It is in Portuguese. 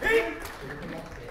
Vem!